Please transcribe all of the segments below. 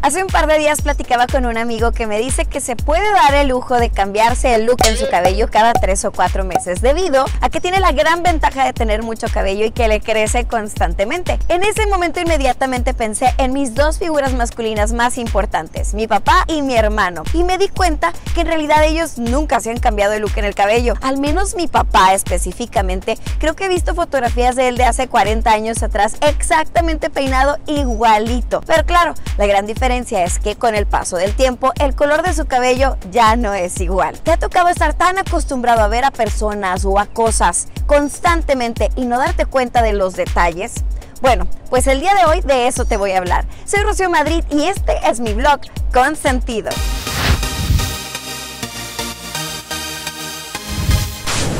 Hace un par de días platicaba con un amigo que me dice que se puede dar el lujo de cambiarse el look en su cabello cada tres o cuatro meses debido a que tiene la gran ventaja de tener mucho cabello y que le crece constantemente. En ese momento inmediatamente pensé en mis dos figuras masculinas más importantes, mi papá y mi hermano, y me di cuenta que en realidad ellos nunca se han cambiado el look en el cabello, al menos mi papá específicamente. Creo que he visto fotografías de él de hace 40 años atrás exactamente peinado igualito. Pero claro, la gran diferencia es que con el paso del tiempo el color de su cabello ya no es igual. ¿Te ha tocado estar tan acostumbrado a ver a personas o a cosas constantemente y no darte cuenta de los detalles? Bueno, pues el día de hoy de eso te voy a hablar. Soy Rocío Madrid y este es mi blog con sentido.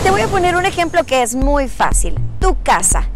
Te voy a poner un ejemplo que es muy fácil. Tu casa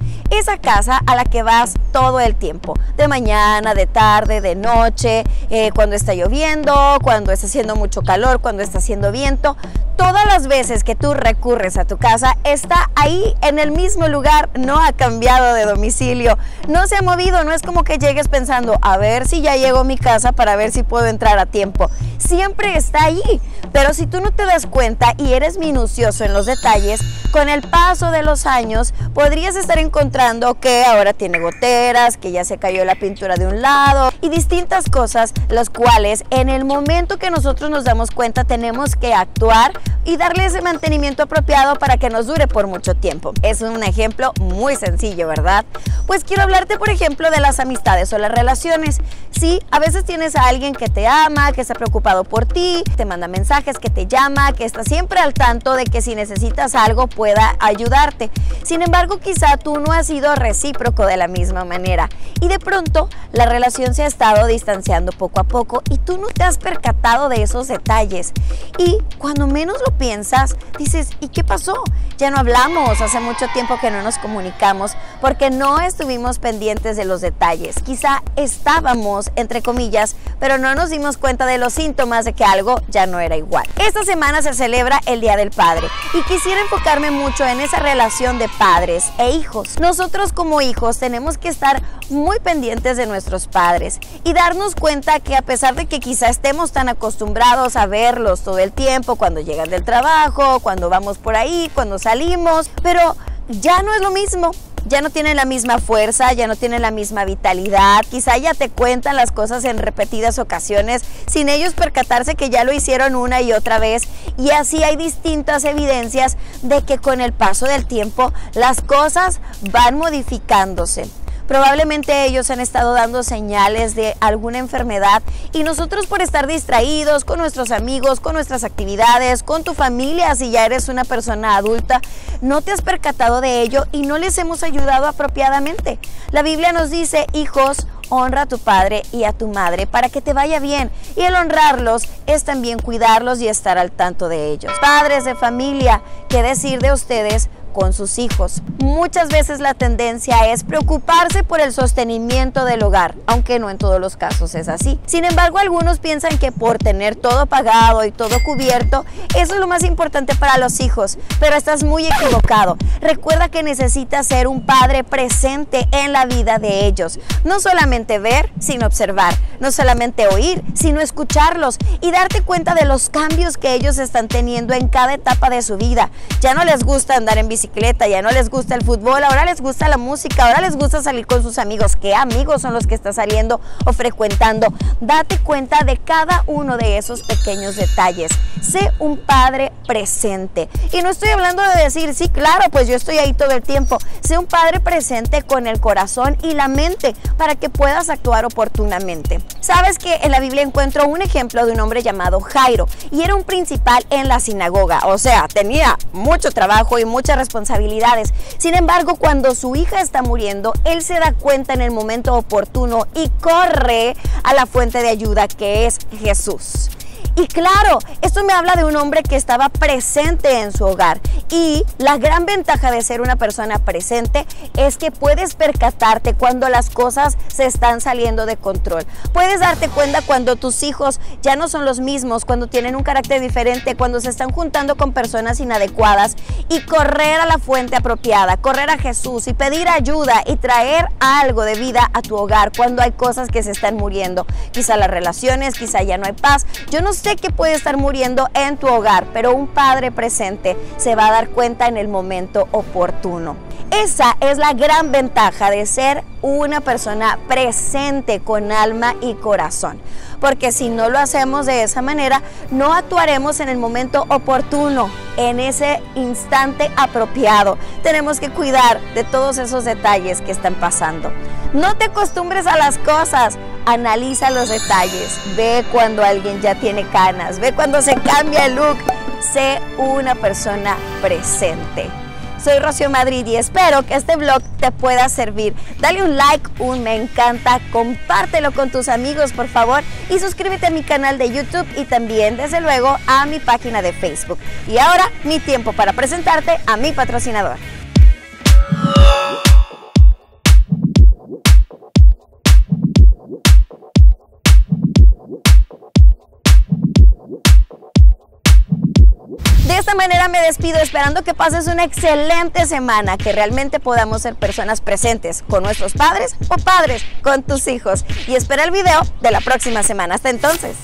esa casa a la que vas todo el tiempo, de mañana, de tarde, de noche, eh, cuando está lloviendo, cuando está haciendo mucho calor, cuando está haciendo viento. Todas las veces que tú recurres a tu casa, está ahí en el mismo lugar, no ha cambiado de domicilio, no se ha movido, no es como que llegues pensando, a ver si ya llego a mi casa para ver si puedo entrar a tiempo. Siempre está ahí, pero si tú no te das cuenta y eres minucioso en los detalles, con el paso de los años podrías estar encontrando que ahora tiene goteras, que ya se cayó la pintura de un lado y distintas cosas, las cuales en el momento que nosotros nos damos cuenta tenemos que actuar y darle ese mantenimiento apropiado para que nos dure por mucho tiempo. Es un ejemplo muy sencillo, ¿verdad? Pues quiero hablarte, por ejemplo, de las amistades o las relaciones. Sí, a veces tienes a alguien que te ama, que está preocupado por ti, te manda mensajes, que te llama, que está siempre al tanto de que si necesitas algo pueda ayudarte. Sin embargo, quizá tú no has sido recíproco de la misma manera. Y de pronto la relación se ha estado distanciando poco a poco y tú no te has percatado de esos detalles. Y cuando menos lo piensas, dices, ¿y qué pasó? Ya no hablamos, hace mucho tiempo que no nos comunicamos porque no estuvimos pendientes de los detalles. Quizá estábamos, entre comillas, pero no nos dimos cuenta de los síntomas de que algo ya no era igual. Esta semana se celebra el Día del Padre y quisiera enfocarme mucho en esa relación de padres e hijos. Nosotros como hijos tenemos que estar muy pendientes de nuestros padres y darnos cuenta que a pesar de que quizá estemos tan acostumbrados a verlos todo el tiempo, cuando llegan del trabajo, cuando vamos por ahí, cuando salimos, pero ya no es lo mismo. Ya no tienen la misma fuerza, ya no tienen la misma vitalidad, quizá ya te cuentan las cosas en repetidas ocasiones sin ellos percatarse que ya lo hicieron una y otra vez. Y así hay distintas evidencias de que con el paso del tiempo las cosas van modificándose. Probablemente ellos han estado dando señales de alguna enfermedad y nosotros por estar distraídos con nuestros amigos, con nuestras actividades, con tu familia, si ya eres una persona adulta, no te has percatado de ello y no les hemos ayudado apropiadamente. La Biblia nos dice, hijos, honra a tu padre y a tu madre para que te vaya bien. Y el honrarlos es también cuidarlos y estar al tanto de ellos. Padres de familia, ¿qué decir de ustedes? Con sus hijos. Muchas veces la tendencia es preocuparse por el sostenimiento del hogar, aunque no en todos los casos es así. Sin embargo, algunos piensan que por tener todo pagado y todo cubierto, eso es lo más importante para los hijos, pero estás muy equivocado. Recuerda que necesitas ser un padre presente en la vida de ellos. No solamente ver, sino observar. No solamente oír, sino escucharlos y darte cuenta de los cambios que ellos están teniendo en cada etapa de su vida. Ya no les gusta andar en bicicleta ya no les gusta el fútbol, ahora les gusta la música, ahora les gusta salir con sus amigos. ¿Qué amigos son los que está saliendo o frecuentando? Date cuenta de cada uno de esos pequeños detalles. Sé un padre presente. Y no estoy hablando de decir, sí, claro, pues yo estoy ahí todo el tiempo. Sé un padre presente con el corazón y la mente para que puedas actuar oportunamente. Sabes que en la Biblia encuentro un ejemplo de un hombre llamado Jairo y era un principal en la sinagoga. O sea, tenía mucho trabajo y mucha responsabilidad responsabilidades. Sin embargo, cuando su hija está muriendo, él se da cuenta en el momento oportuno y corre a la fuente de ayuda que es Jesús. Y claro, esto me habla de un hombre que estaba presente en su hogar. Y la gran ventaja de ser una persona presente es que puedes percatarte cuando las cosas se están saliendo de control. Puedes darte cuenta cuando tus hijos ya no son los mismos, cuando tienen un carácter diferente, cuando se están juntando con personas inadecuadas y correr a la fuente apropiada, correr a Jesús y pedir ayuda y traer algo de vida a tu hogar cuando hay cosas que se están muriendo. Quizá las relaciones, quizá ya no hay paz. Yo no sé qué puede estar muriendo en tu hogar, pero un padre presente se va a dar cuenta en el momento oportuno. Esa es la gran ventaja de ser una persona presente con alma y corazón. Porque si no lo hacemos de esa manera, no actuaremos en el momento oportuno, en ese instante apropiado. Tenemos que cuidar de todos esos detalles que están pasando. No te acostumbres a las cosas, analiza los detalles. Ve cuando alguien ya tiene canas, ve cuando se cambia el look. Sé una persona presente. Soy Rocío Madrid y espero que este vlog te pueda servir. Dale un like, un me encanta, compártelo con tus amigos por favor y suscríbete a mi canal de YouTube y también desde luego a mi página de Facebook. Y ahora mi tiempo para presentarte a mi patrocinador. Esta manera me despido esperando que pases una excelente semana, que realmente podamos ser personas presentes con nuestros padres o padres con tus hijos. Y espera el video de la próxima semana. Hasta entonces.